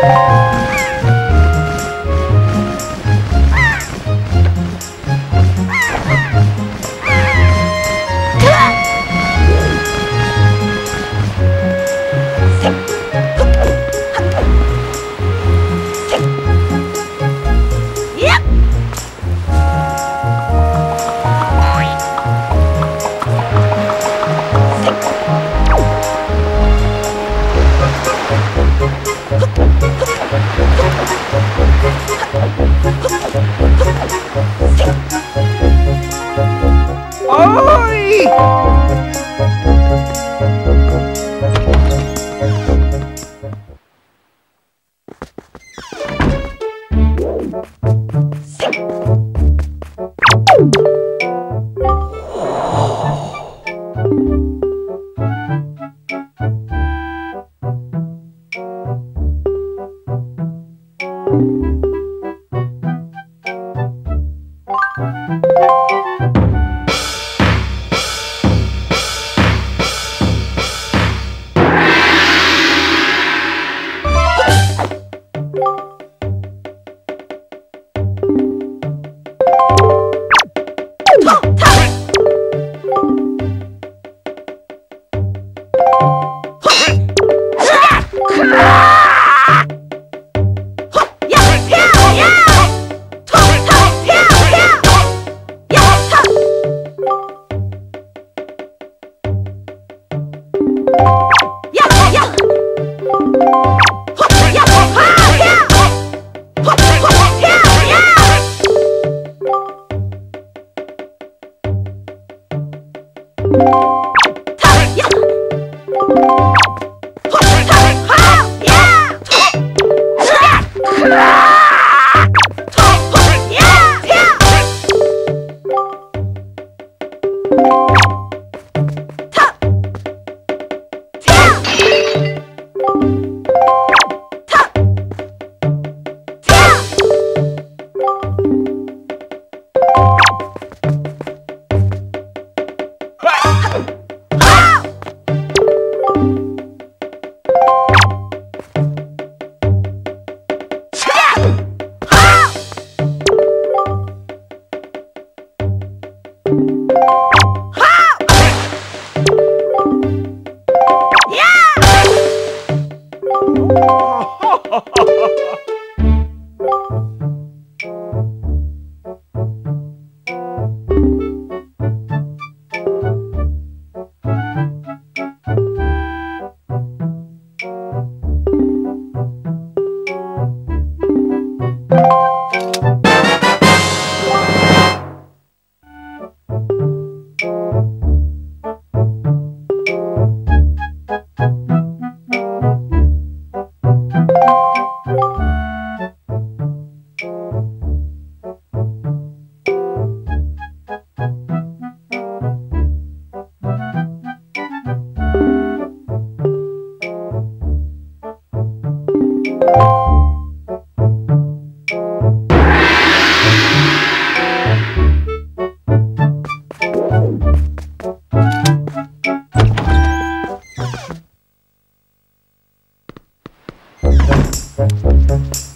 Música Wee! Musik